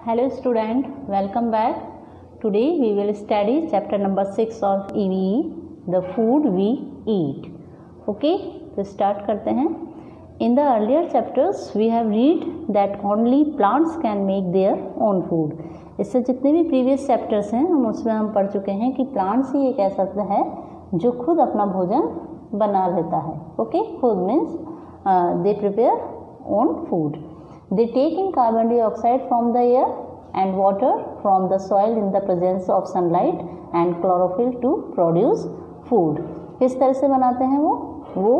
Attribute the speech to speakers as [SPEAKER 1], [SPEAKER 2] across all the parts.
[SPEAKER 1] Hello student, welcome back. Today we will study chapter number 6 of EVE, the food we eat. Okay, तो start करते हैं. In the earlier chapters we have read that only plants can make their own food. इससे जितने भी previous chapters हैं हम उसमें हम पढ़ चुके हैं कि प्लांट्स ही एक ऐसा है जो खुद अपना भोजन बना लेता है ओके खुद means they prepare own food They take in carbon dioxide from the air and water from the soil in the presence of sunlight and chlorophyll to produce food. किस तरह से बनाते हैं वो वो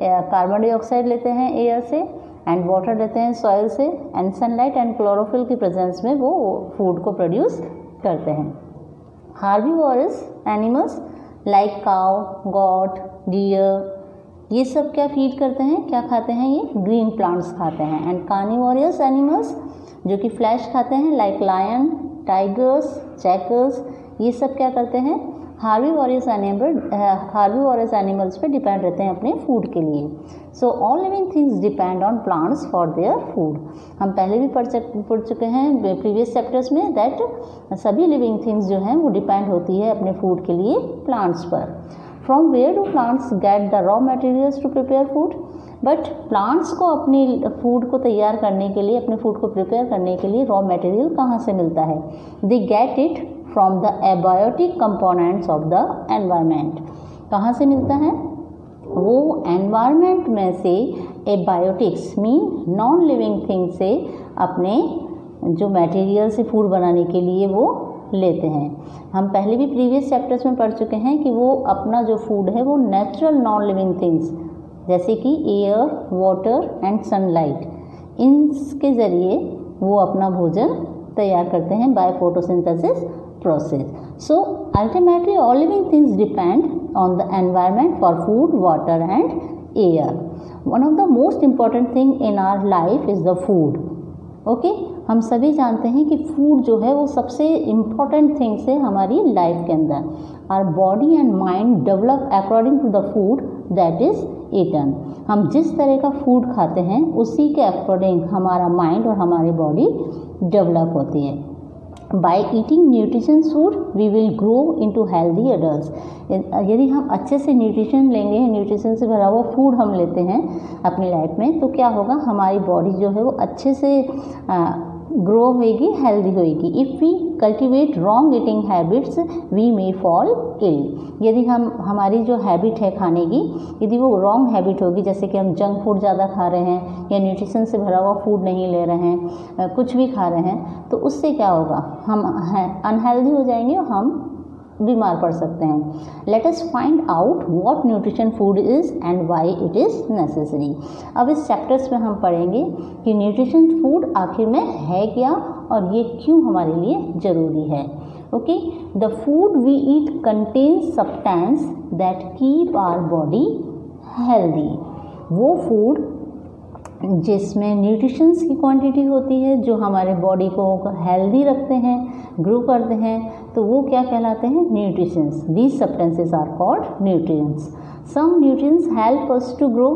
[SPEAKER 1] कार्बन डाइऑक्साइड लेते हैं एयर से एंड वाटर लेते हैं सॉइल से एंड सनलाइट एंड क्लोरोफिल की प्रेजेंस में वो फ़ूड को प्रोड्यूस करते हैं herbivorous animals like cow goat deer ये सब क्या फ़ीड करते हैं? क्या खाते हैं ये? ग्रीन प्लांट्स खाते हैं। एंड कार्निवोरियस एनिमल्स जो कि फ्लैश खाते हैं लाइक लायन टाइगर्स चैकर्स ये सब क्या करते हैं? Herbivorous animal herbivorous animals पे डिपेंड रहते हैं अपने फ़ूड के लिए। So all living things depend on plants for their food हम पहले भी पढ़ पढ़ चुके हैं प्रीवियस चैप्टर्स में दैट सभी लिविंग थिंग्स जो हैं, वो डिपेंड होती है अपने फ़ूड के लिए प्लांट्स पर। From where do plants get the raw materials to prepare food but plants को अपनी फ़ूड को तैयार करने के लिए, अपने फ़ूड को प्रिपेयर करने के लिए रॉ मटेरियल कहाँ से मिलता है? They get it from the abiotic components of the environment कहाँ से मिलता है? वो एनवायरमेंट में से abiotics mean non living thing से अपने जो मटेरियल से फ़ूड बनाने के लिए वो लेते हैं। हम पहले भी प्रीवियस चैप्टर्स में पढ़ चुके हैं कि वो अपना जो फ़ूड है, वो नेचुरल नॉन लिविंग थिंग्स जैसे कि एयर वाटर एंड सनलाइट इनके ज़रिए वो अपना भोजन तैयार करते हैं by photosynthesis process so ultimately all living things depend on the environment for food water and air one of the most important thing in our life is the food okay हम सभी जानते हैं कि फ़ूड जो है वो सबसे important things है हमारी लाइफ के अंदर। Our body and mind develop according to the food that is eaten हम जिस तरह का फ़ूड खाते हैं, उसी के अकॉर्डिंग हमारा माइंड और हमारी बॉडी डेवलप होती है। By eating nutrition food we will grow into healthy adult यदि हम अच्छे से न्यूट्रिशन लेंगे न्यूट्रिशन से भरा हुआ फ़ूड हम लेते हैं अपनी लाइफ में तो क्या होगा? हमारी बॉडी जो है वो अच्छे से ग्रो होएगी हेल्दी होएगी। If we cultivate wrong eating habits we may fall ill यदि हम, हमारी जो हैबिट है खाने की, यदि वो रॉन्ग हैबिट होगी, जैसे कि हम जंक फ़ूड ज़्यादा खा रहे हैं, या न्यूट्रिशन से भरा हुआ फ़ूड नहीं ले रहे हैं कुछ भी खा रहे हैं तो उससे क्या होगा? हम अनहेल्दी हो जाएँगे और हम बीमार पड़ सकते हैं। Let us find out what nutrition food is and why it is necessary अब इस चैप्टर्स में हम पढ़ेंगे कि न्यूट्रिशन फ़ूड आखिर में है क्या और ये क्यों हमारे लिए ज़रूरी है। Okay the food we eat contains substance that keep our body healthy वो फ़ूड जिसमें न्यूट्रिशंस की क्वांटिटी होती है, जो हमारे बॉडी को हेल्दी रखते हैं ग्रो करते हैं तो वो क्या कहलाते हैं? Nutritions these substances are called nutrients some nutrients help us to grow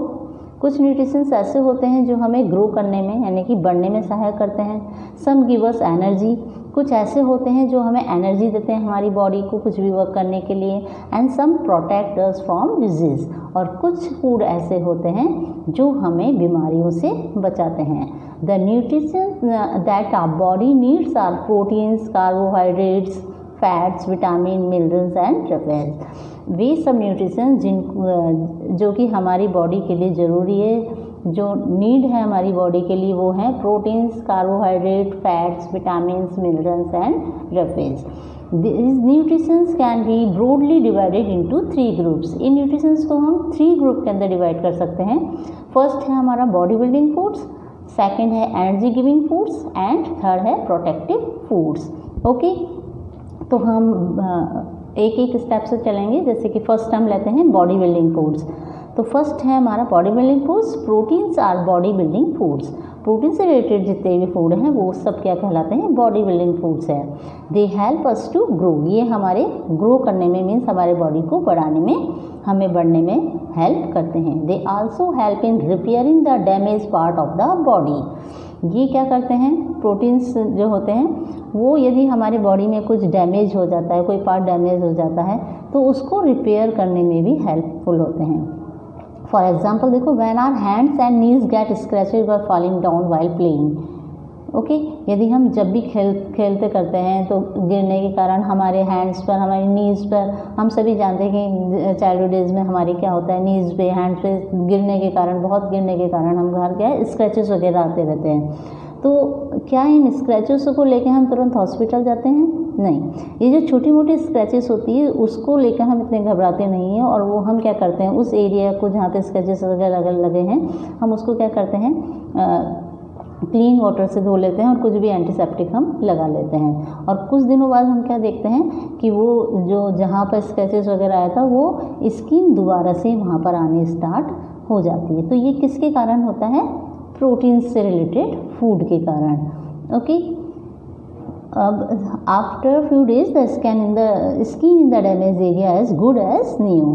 [SPEAKER 1] कुछ न्यूट्रिशंस ऐसे होते हैं जो हमें ग्रो करने में, यानी कि बढ़ने में सहायक करते हैं। सम गिव अस एनर्जी कुछ ऐसे होते हैं जो हमें एनर्जी देते हैं हमारी बॉडी को कुछ भी वर्क करने के लिए। And some protect us from disease और कुछ फ़ूड ऐसे होते हैं जो हमें बीमारियों से बचाते हैं। The nutrition that our body needs are proteins carbohydrates fats, vitamin, minerals and roughage वे सब न्यूट्रिशन जिन जो कि हमारी बॉडी के लिए ज़रूरी है, जो नीड है हमारी बॉडी के लिए, वो हैं proteins, carbohydrate, fats vitamin minerals and roughage these nutritions can be broadly divided into three groups. In nutritions को हम थ्री ग्रुप के अंदर डिवाइड कर सकते हैं। फ़र्स्ट है हमारा बॉडी बिल्डिंग फूड्स, सेकेंड है energy giving foods, and third है प्रोटेक्टिव फूड्स। ओके? तो हम एक एक स्टेप से चलेंगे, जैसे कि फ़र्स्ट हम लेते हैं बॉडी बिल्डिंग फूड्स तो फ़र्स्ट है हमारा body building foods proteins are body building foods protein से रिलेटेड जितने भी फ़ूड हैं, वो सब क्या कहलाते हैं? बॉडी बिल्डिंग फूड्स है. They help us to grow ये हमारे ग्रो करने में मीन्स हमारे बॉडी को बढ़ाने में, हमें बढ़ने में हेल्प करते हैं. They also help in repairing the damage part of the body ये क्या करते हैं? प्रोटीन्स जो होते हैं, वो यदि हमारे बॉडी में कुछ डैमेज हो जाता है, कोई पार्ट डैमेज हो जाता है तो उसको रिपेयर करने में भी हेल्पफुल होते हैं। फॉर एग्ज़ाम्पल देखो when our hands and knees get scratches by falling down while playing okay यदि हम जब भी खेल, खेलते करते हैं तो गिरने के कारण हमारे हैंड्स पर, हमारी नीज़ पर, हम सभी जानते हैं कि चाइल्डहुड डेज़ में हमारी क्या होता है नीज़ पे हैंड्स पे गिरने के कारण, बहुत गिरने के कारण हम घर क्या है स्क्रैचेस वगैरह आते रहते हैं। तो क्या इन स्क्रैचेस को लेकर हम तुरंत हॉस्पिटल जाते हैं? नहीं। ये जो छोटी मोटी स्क्रैचेस होती है, उसको लेकर हम इतने घबराते नहीं हैं, और वो हम क्या करते हैं, उस एरिया को जहाँ पे स्क्रैचेस वगैरह लगे हैं, हम उसको क्या करते हैं क्लीन वाटर से धो लेते हैं और कुछ भी एंटीसेप्टिक हम लगा लेते हैं। और कुछ दिनों बाद हम क्या देखते हैं कि वो जो जहाँ पर स्क्रैचेस वगैरह आया था, वो स्किन दोबारा से वहाँ पर आने स्टार्ट हो जाती है। तो ये किसके कारण होता है? प्रोटीन से रिलेटेड फ़ूड के कारण। ओके अब after few days the scan in the skin in the damage area as good as new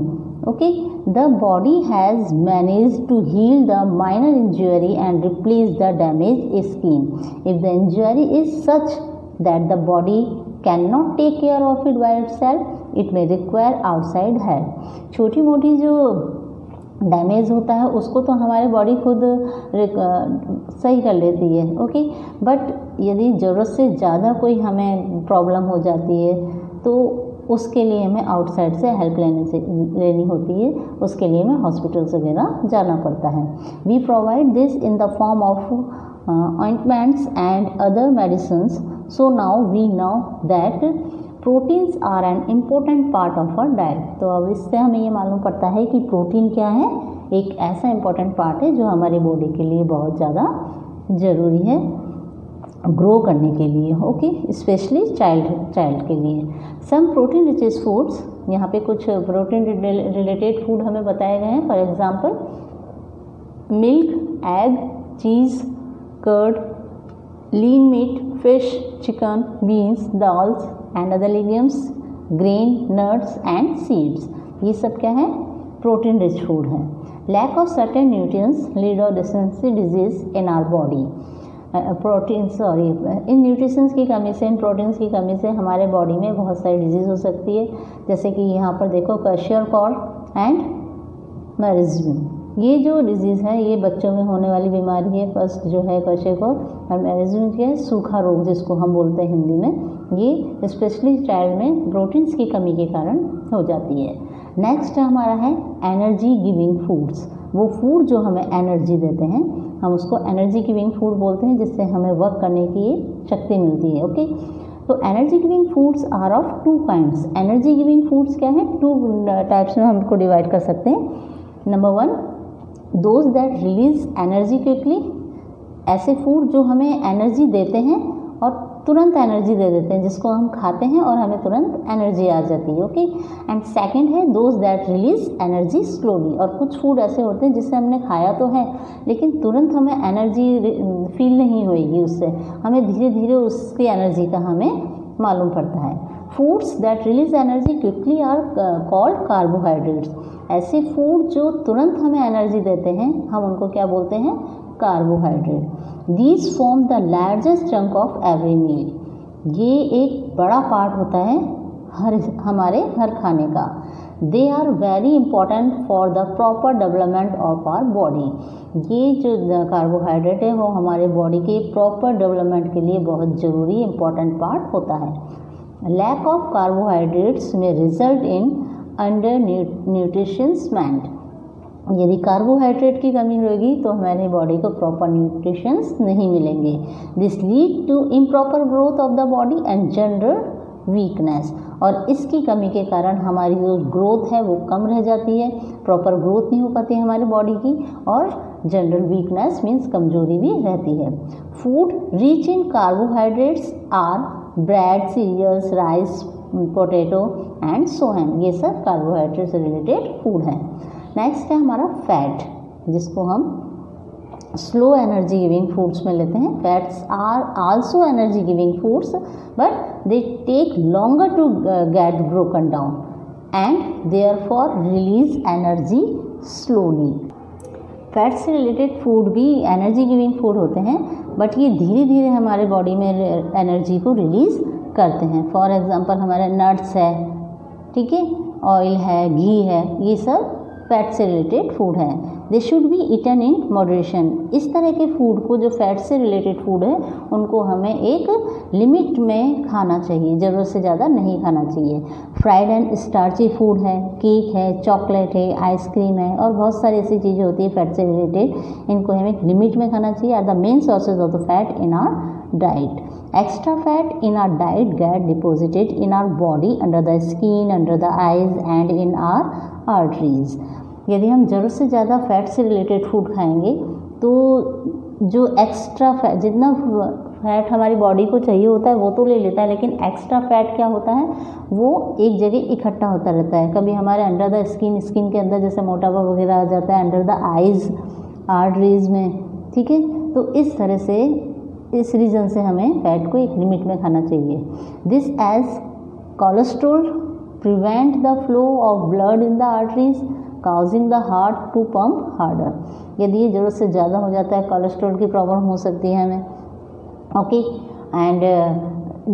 [SPEAKER 1] okay the body has manage to heal the minor injury and replace the damage skin if the injury is such that the body can not take care of it by it self it may require outside है छोटी मोटी जो damage होता है, उसको तो हमारे body खुद uh, सही कर लेती है ओके बट यदि ज़रूरत से ज़्यादा कोई हमें प्रॉब्लम हो जाती है तो उसके लिए हमें आउटसाइड से हेल्प लेने से, लेनी होती है। उसके लिए हमें हॉस्पिटल्स वगैरह जाना पड़ता है। We provide this in the form of ointments and other medicine so now we know that proteins are an important part of our diet तो अब इससे हमें ये मालूम पड़ता है कि प्रोटीन क्या है। एक ऐसा इम्पोर्टेंट पार्ट है जो हमारी बॉडी के लिए बहुत ज़्यादा ज़रूरी है। ग्रो करने के लिए ओके स्पेशली चाइल्ड चाइल्ड के लिए। सम प्रोटीन रिचेस फूड्स यहाँ पे कुछ प्रोटीन रिलेटेड फ़ूड हमें बताए गए हैं। For example milk egg cheese curd lean meat fish chicken beans dals and other legumes grain nuts and seeds ये सब क्या है? प्रोटीन रिच फ़ूड है। Lack of certain nutrients lead of deficiency disease in our body protein sorry in nutritions की कमी से, इन proteins की कमी से हमारे बॉडी में बहुत सारी डिज़ीज़ हो सकती है। जैसे कि यहाँ पर देखो कशियर कॉल एंड मैरिज्म ये जो डिज़ीज़ है, ये बच्चों में होने वाली बीमारी है। फ़र्स्ट जो है कशियर कॉल और मैरिज्म क्या है सूखा रोग जिसको हम बोलते हैं हिंदी में। ये स्पेशली चाइल्ड में प्रोटीन्स की कमी के कारण हो जाती है। नेक्स्ट हमारा है एनर्जी गिविंग फूड्स वो फ़ूड जो हमें एनर्जी देते हैं, हम उसको एनर्जी गिविंग फ़ूड बोलते हैं, जिससे हमें वर्क करने की शक्ति मिलती है ओके तो energy giving foods are of two kinds energy giving foods क्या है? टू टाइप्स में हम इसको डिवाइड कर सकते हैं. Number one those that release energy quickly ऐसे फ़ूड जो हमें एनर्जी देते हैं और तुरंत एनर्जी दे देते हैं, जिसको हम खाते हैं और हमें तुरंत एनर्जी आ जाती है ओके एंड सेकंड है those that release energy slowly और कुछ फ़ूड ऐसे होते हैं जिससे हमने खाया तो है, लेकिन तुरंत हमें एनर्जी फील नहीं होएगी उससे। हमें धीरे धीरे उसकी एनर्जी का हमें मालूम पड़ता है। Foods that release energy quickly are called carbohydrates ऐसे फ़ूड जो तुरंत हमें एनर्जी देते हैं, हम उनको क्या बोलते हैं? Carbohydrate these form the largest chunk of every meal ये एक बड़ा पार्ट होता है हर, हमारे हर खाने का। They are very important for the proper development of our body ये जो कार्बोहाइड्रेट है वो हमारे बॉडी के प्रॉपर डेवलपमेंट के लिए बहुत ज़रूरी इंपॉर्टेंट पार्ट होता है। Lack of carbohydrates may result in undernourishment यदि कार्बोहाइड्रेट की कमी होगी तो हमारी बॉडी को प्रॉपर न्यूट्रिशंस नहीं मिलेंगे। This lead to improper growth of the body and general weakness और इसकी कमी के कारण हमारी जो ग्रोथ है, वो कम रह जाती है। प्रॉपर ग्रोथ नहीं हो पाती है हमारी बॉडी की और जनरल वीकनेस मीन्स कमज़ोरी भी रहती है। Food rich in carbohydrates are bread cereals rice potato and so on ये सब कार्बोहाइड्रेट से रिलेटेड फ़ूड हैं। नेक्स्ट है हमारा फैट जिसको हम स्लो एनर्जी गिविंग फूड्स में लेते हैं। Fats are also energy giving foods but they take longer to get broken down and therefore release energy slowly fat से रिलेटेड फ़ूड भी एनर्जी गिविंग फ़ूड होते हैं बट ये धीरे धीरे हमारे बॉडी में एनर्जी को रिलीज़ करते हैं। फॉर एग्ज़ाम्पल हमारा नट्स है, ठीक है? ऑयल है घी है, ये सब फैट से रिलेटेड फ़ूड है. They should be eaten in moderation इस तरह के फ़ूड को जो फैट से रिलेटेड फ़ूड है, उनको हमें एक लिमिट में खाना चाहिए. ज़रूरत से ज़्यादा नहीं खाना चाहिए. फ्राइड एंड स्टार्ची फ़ूड है. केक है चॉकलेट है आइसक्रीम है, और बहुत सारी ऐसी चीज़ें होती है फैट से रिलेटेड इनको हमें लिमिट में खाना चाहिए. Are the main sources of the fat in our diet extra fat in our diet get deposited in our body, under the skin, under the eyes, and in our arteries. यदि हम ज़रूरत से ज़्यादा fat से related food खाएँगे तो जो extra fat जितना फैट हमारी बॉडी को चाहिए होता है, वो तो ले लेता है, लेकिन एक्स्ट्रा फैट क्या होता है? वो एक जगह इकट्ठा होता रहता है। कभी हमारे अंडर द स्किन स्किन के अंदर जैसे मोटापा वगैरह आ जाता है अंडर द आइज़ आर्टरीज में, ठीक है? तो इस तरह से, इस रीज़न से हमें फैट को एक लिमिट में खाना चाहिए। This as cholesterol prevent the flow of blood in the arteries causing the heart to pump harder यदि ये ज़रूरत से ज़्यादा हो जाता है कोलेस्ट्रॉल की प्रॉब्लम हो सकती है हमें। ओके एंड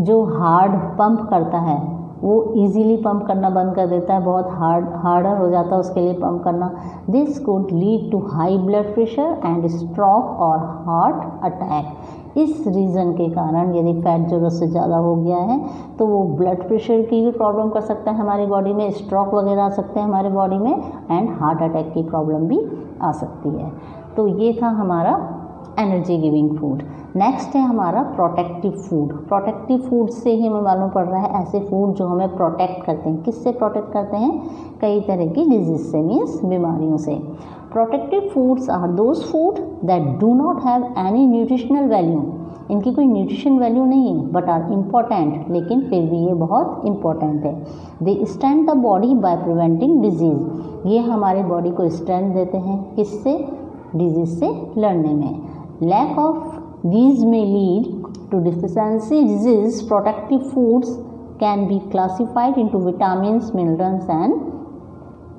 [SPEAKER 1] जो हार्ड पंप करता है वो इजीली पंप करना बंद कर देता है, बहुत हार्ड हार्डर हो जाता है उसके लिए पंप करना। This could lead to high blood pressure and stroke और हार्ट अटैक इस रीज़न के कारण यदि फैट ज़रूरत से ज़्यादा हो गया है तो वो ब्लड प्रेशर की भी प्रॉब्लम कर सकता है हमारी बॉडी में स्ट्रोक वगैरह आ सकते हैं हमारे बॉडी में एंड हार्ट अटैक की प्रॉब्लम भी आ सकती है। तो ये था हमारा एनर्जी गिविंग फ़ूड नेक्स्ट है हमारा प्रोटेक्टिव फ़ूड प्रोटेक्टिव फ़ूड से ही हमें मालूम पड़ रहा है ऐसे फ़ूड जो हमें प्रोटेक्ट करते हैं। किससे प्रोटेक्ट करते हैं? कई तरह की डिज़ीज़ से मीन्स बीमारियों से। Protective foods are those food that do not have any nutritional value इनकी कोई न्यूट्रिशन वैल्यू नहीं है बट आर इंपॉर्टेंट लेकिन फिर भी ये बहुत इंपॉर्टेंट है। They stand the body by preventing disease ये हमारे बॉडी को स्ट्रेंथ देते हैं किससे? डिज़ीज़ से लड़ने में। Lack of These may lead to deficiency. Disease. Protective foods can be classified into vitamins, minerals and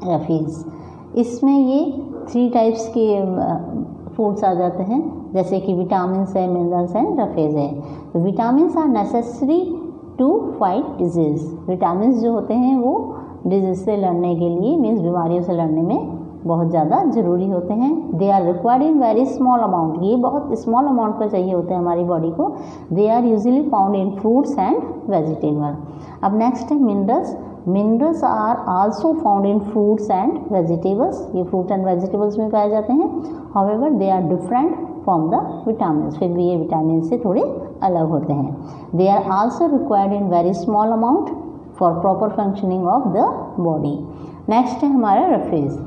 [SPEAKER 1] roughage इसमें ये थ्री टाइप्स के फूड्स आ जाते हैं जैसे कि विटामिन है मिनरल्स एंड रफेज है। तो vitamin are necessary to fight disease vitamin जो होते हैं वो डिज़ीज़ से लड़ने के लिए मीन्स बीमारियों से लड़ने में बहुत ज़्यादा ज़रूरी होते हैं। They are required in very small amount ये बहुत स्मॉल अमाउंट पर चाहिए होते हैं हमारी बॉडी को। They are usually found in fruits and vegetable अब नेक्स्ट है minerals minerals are also found in fruits and vegetables ये फ्रूट एंड वेजिटेबल्स में पाए जाते हैं। However they are different from the vitamin फिर भी ये विटामिन से थोड़े अलग होते हैं। They are also required in very small amount for proper functioning of the body next है हमारा रफेज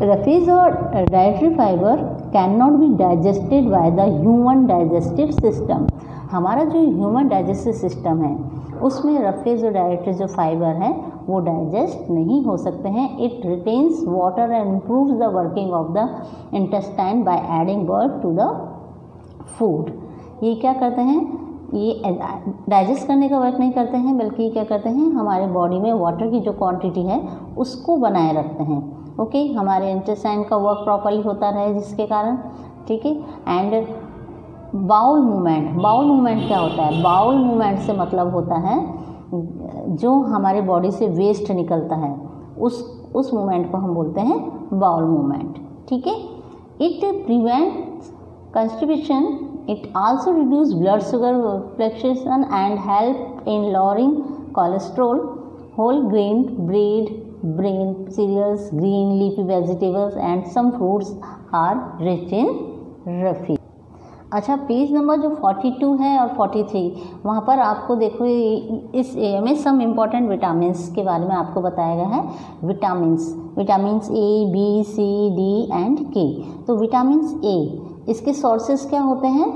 [SPEAKER 1] रफीज और dietary fibre can not be digested by the human digestive system हमारा जो ह्यूमन डाइजेस्टिव सिस्टम है, उसमें roughage और dietary जो fibre हैं, वो डाइजेस्ट नहीं हो सकते हैं। It retains water and improve the working of the intestine by adding work to the food ये क्या करते हैं? ये डाइजेस्ट करने का वर्क नहीं करते हैं, बल्कि क्या करते हैं? हमारे बॉडी में वाटर की जो क्वांटिटी है, उसको बनाए रखते हैं। ओके? हमारे इंटेस्टाइन का वर्क प्रॉपरली होता रहे जिसके कारण, ठीक है? And bowel movement bowel movement क्या होता है? बाउल मूवमेंट से मतलब होता है, जो हमारे बॉडी से वेस्ट निकलता है, उस उस मूवमेंट को हम बोलते हैं बाउल मूवमेंट ठीक है? It prevent constipation it also reduce blood sugar fluctuation and help in lowering cholesterol whole grain bread brain cereals, green leafy vegetables and some fruits are rich in refi. अच्छा page number जो 42 है और 43 वहाँ पर आपको देखो इस ए में सम इंपॉर्टेंट विटामिन के बारे में आपको बताया गया है। Vitamin vitamins A B C D and K तो विटामिन्स ए इसके सोर्सेस क्या होते हैं?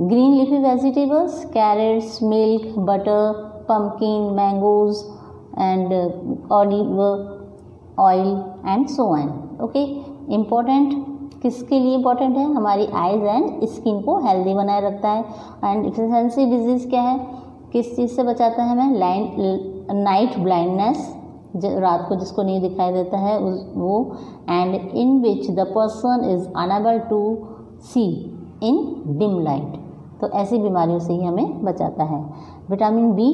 [SPEAKER 1] Green leafy vegetables carrots milk butter pumpkin mangoes and olive oil and so on okay important किसके लिए इंपॉर्टेंट है? हमारी आइज़ एंड स्किन को हेल्दी बनाए रखता है। एंड एक्सेंसी डिज़ीज़ क्या है? किस चीज़ से बचाता है हमें? लाइन नाइट ब्लाइंडनेस रात को जिसको नहीं दिखाई देता है, उस, वो। And in which the person is unable to see in dim light तो ऐसी बीमारियों से ही हमें बचाता है। विटामिन बी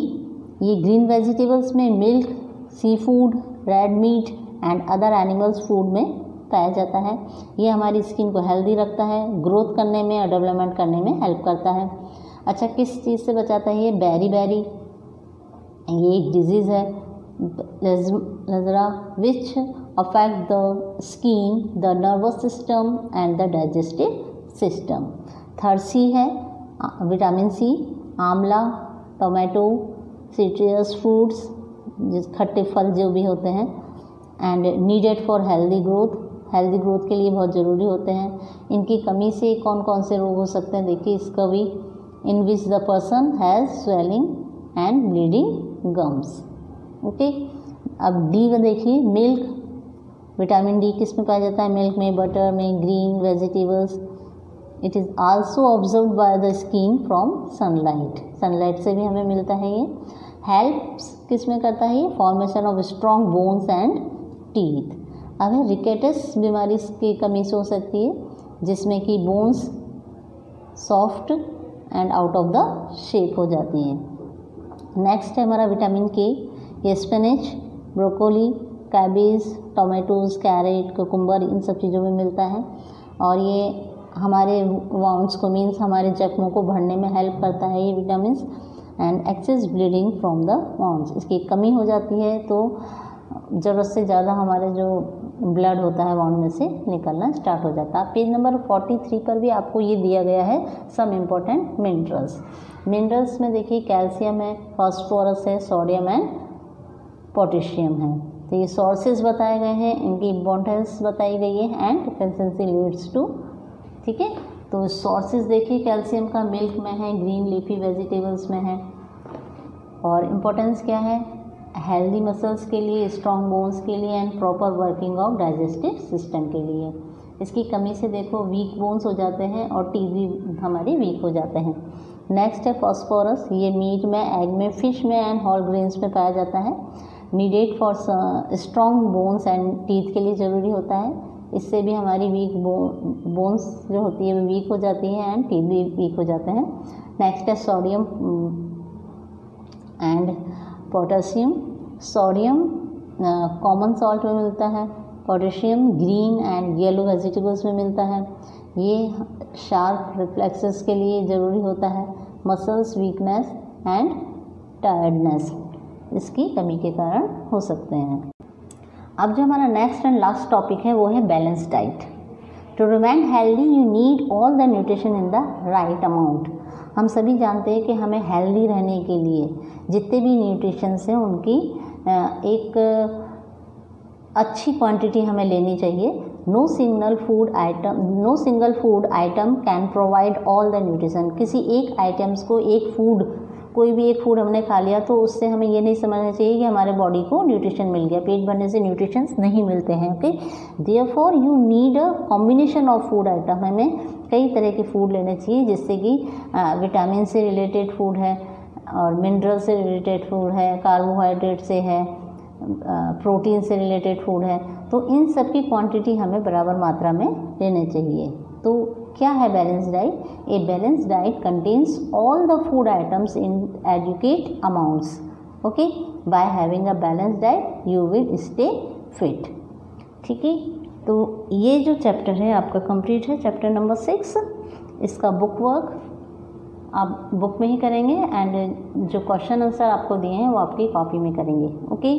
[SPEAKER 1] ये ग्रीन वेजिटेबल्स में milk seafood red meat and other animals food में पाया जाता है। ये हमारी स्किन को हेल्दी रखता है ग्रोथ करने में और डेवलपमेंट करने में हेल्प करता है। अच्छा किस चीज़ से बचाता है ये? बैरी बैरी ये एक डिज़ीज़ है। Pellagra which affect the skin the nervous system and the digestive system third C है विटामिन सी आंवला टोमेटो सिट्रियस फ्रूट्स जिस खट्टे फल जो भी होते हैं। And needed for healthy growth healthy growth के लिए बहुत ज़रूरी होते हैं। इनकी कमी से कौन कौन से रोग हो सकते हैं? देखिए, इसका भी in which the person has swelling and bleeding gums okay अब डी में देखिए मिल्क विटामिन डी किसमें पाया जाता है? मिल्क में बटर में green vegetables it is also observe by the skin from sunlight sunlight से भी हमें मिलता है ये। हेल्प्स किसमें करता है ये? Formation of strong bones and teeth अब रिकेटस बीमारी की कमी से हो सकती है, जिसमें कि bones soft and out of the shape हो जाती हैं। नेक्स्ट है हमारा विटामिन के ये spinach broccoli cabbage tomatoes carrot cucumber इन सब चीज़ों में मिलता है। और ये हमारे वाउंड्स को मीन्स हमारे जख्मों को भरने में हेल्प करता है ये vitamin and excess bleeding from the wounds इसकी कमी हो जाती है तो ज़रूरत से ज़्यादा हमारे जो ब्लड होता है वाउंड में से निकलना स्टार्ट हो जाता है। पेज नंबर 43 पर भी आपको ये दिया गया है सम इम्पोर्टेंट मिनरल्स मिनरल्स में देखिए कैल्शियम है फॉस्फोरस है सोडियम एंड पोटेशियम है। तो ये सोर्सेज बताए गए हैं, इनकी इम्पोर्टेंस बताई गई है एंड डिफेंसेंसी लीड्स टू ठीक है? तो सोर्सेज देखिए कैल्शियम का मिल्क में है ग्रीन लीफी वेजिटेबल्स में है। और इम्पोर्टेंस क्या है? हेल्दी मसल्स के लिए स्ट्रॉन्ग बोन्स के लिए and proper working of digestive system के लिए। इसकी कमी से देखो वीक बोन्स हो जाते हैं और भी हमारे वीक हो जाते हैं। नेक्स्ट है फॉस्फोरस ये मीट में एग में फ़िश में एंड हॉल ग्रेन्स में पाया जाता है। Needed for strong bones and teeth के लिए ज़रूरी होता है। इससे भी हमारी वीक बोन्स जो होती है, वो वीक हो जाती है एंड टीथ भी वीक हो जाते हैं। नेक्स्ट है sodium and potassium sodium common salt में मिलता है, potassium green and yellow vegetables में मिलता है। ये शार्प रिफ्लेक्सेस के लिए ज़रूरी होता है। मसल्स वीकनेस एंड टायर्डनेस इसकी कमी के कारण हो सकते हैं। अब जो हमारा नेक्स्ट एंड लास्ट टॉपिक है, वो है balance diet to remain healthy you need all the nutrition in the right amount हम सभी जानते हैं कि हमें हेल्दी रहने के लिए जितने भी न्यूट्रिशंस हैं, उनकी एक, अच्छी क्वांटिटी हमें लेनी चाहिए। No single food item no single food item can provide all the nutrition किसी एक आइटम्स को एक फ़ूड कोई भी एक फ़ूड हमने खा लिया तो उससे हमें ये नहीं समझना चाहिए कि हमारे बॉडी को न्यूट्रिशन मिल गया। पेट भरने से न्यूट्रिशन नहीं मिलते हैं okay therefore you need a combination of food item हमें कई तरह के फ़ूड लेने चाहिए, जिससे कि विटामिन से रिलेटेड फ़ूड है, और मिनरल से रिलेटेड फ़ूड है कार्बोहाइड्रेट से है प्रोटीन से रिलेटेड फ़ूड है। तो इन सब की क्वांटिटी हमें बराबर मात्रा में लेने चाहिए। तो क्या है balance diet a balance diet contains all the food items in adequate amounts okay by having a balance diet you will stay fit ठीक है? तो ये जो चैप्टर है, आपका कंप्लीट है चैप्टर नंबर सिक्स इसका बुक वर्क आप बुक में ही करेंगे एंड जो क्वेश्चन आंसर आपको दिए हैं, वो आपकी कॉपी में करेंगे. ओके